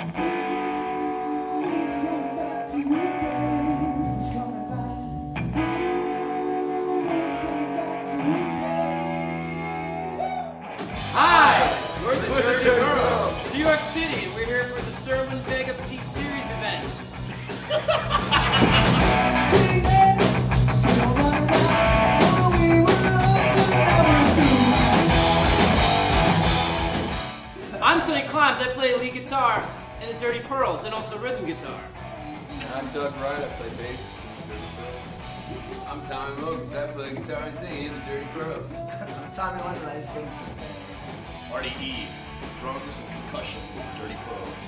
Hi, we're the Dirty Pearls. New York City, and we're here for the Cerwin Vega P Series event. guitar in the Dirty Pearls and also rhythm guitar. I'm Doug Wright, I play bass in the Dirty Pearls. I'm Tommy Mogus, I play guitar and sing in the Dirty Pearls. I'm Tommy London, I sing. Marty E. Drums and concussion, with the Dirty Pearls.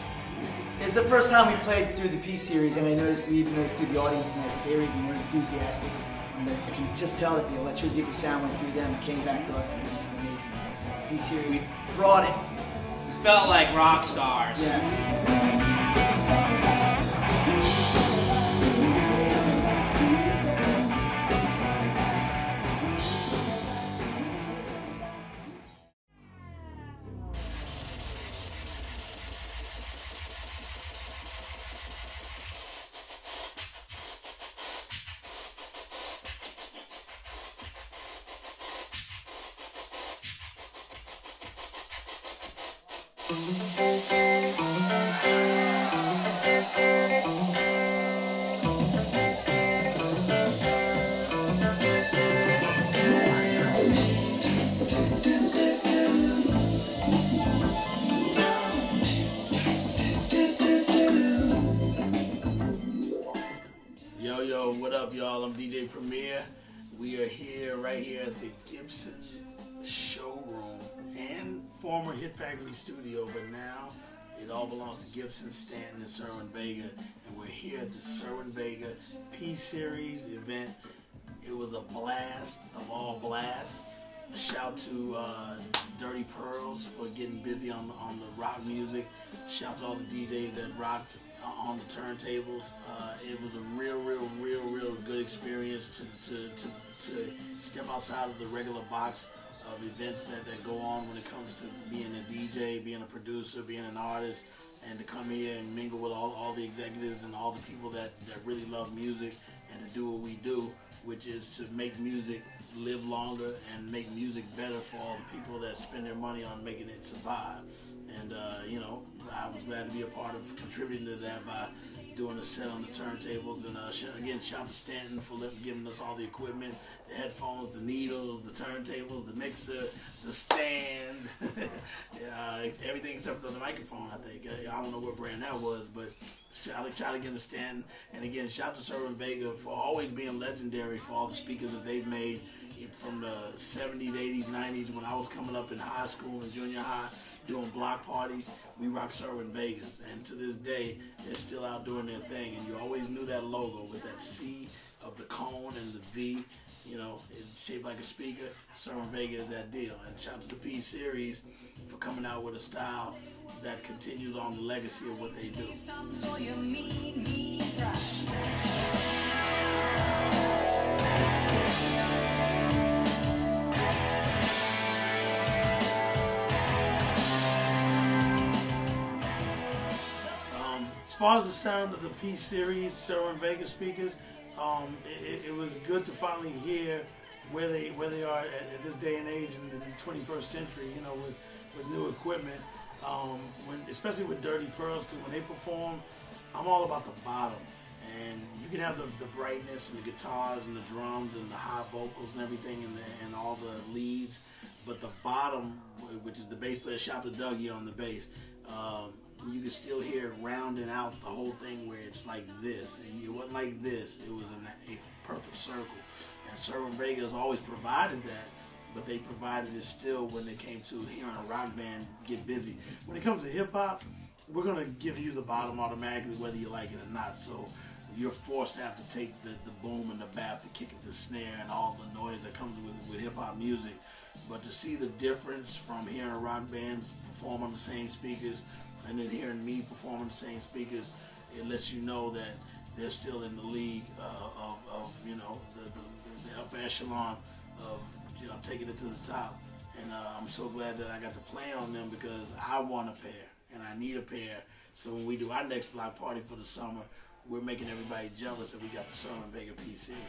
It's the first time we played through the P series, and I noticed, we even noticed through the audience tonight, they were even more enthusiastic. And I can just tell that the electricity of the sound went through them and came back to us, and it was just amazing. So, P series brought it. Felt like rock stars. Yes. Yo, yo, what up, y'all? I'm DJ Premier. We are here, right here at the Gibson showroom and former Hit Factory studio, but now it all belongs to Gibson, Stanton, and Cerwin Vega. And we're here at the Cerwin Vega P Series event. It was a blast of all blasts. Shout to uh, Dirty Pearls for getting busy on on the rock music. Shout to all the DJs that rocked uh, on the turntables. Uh, it was a real, real, real, real good experience to, to, to, to step outside of the regular box of events that, that go on when it comes to being a DJ, being a producer, being an artist, and to come here and mingle with all, all the executives and all the people that, that really love music and to do what we do, which is to make music live longer and make music better for all the people that spend their money on making it survive. And, uh, you know, I was glad to be a part of contributing to that by doing a set on the turntables. And uh, again, shout to Stanton for giving us all the equipment, the headphones, the needles, the turntables, the mixer, the stand, uh, everything except for the microphone. I think I don't know what brand that was, but shout shout again to Stanton, and again shout to Cerwin Vega for always being legendary for all the speakers that they've made from the 70s, 80s, 90s when I was coming up in high school and junior high doing block parties. We rock Cerwin Vegas, and to this day they're still out doing their thing. And you always knew that logo with that C of the cone and the V. You know, it's shaped like a speaker. Cerwin Vegas is that deal. And shout to the P Series for coming out with a style that continues on the legacy of what they do. Far as the sound of the P series, Cerwin Vega speakers, um, it, it was good to finally hear where they where they are at, at this day and age in the 21st century. You know, with with new equipment, um, when especially with Dirty Pearls, because when they perform, I'm all about the bottom. And you can have the, the brightness and the guitars and the drums and the high vocals and everything and, the, and all the leads, but the bottom, which is the bass player, shout to Dougie on the bass. Um, you can still hear it rounding out the whole thing where it's like this. It wasn't like this. It was in a perfect circle. And Cerwin Vega has always provided that, but they provided it still when it came to hearing a rock band get busy. When it comes to hip hop, we're gonna give you the bottom automatically, whether you like it or not. So you're forced to have to take the, the boom and the bap, the kick and the snare, and all the noise that comes with, with hip hop music. But to see the difference from hearing a rock band perform on the same speakers and then hearing me perform on the same speakers, it lets you know that they're still in the league uh, of, of, you know, the, the, the upper echelon of, you know, taking it to the top. And uh, I'm so glad that I got to play on them because I want a pair and I need a pair So when we do our next block party for the summer, we're making everybody jealous that we got the Cerwin Vega P series.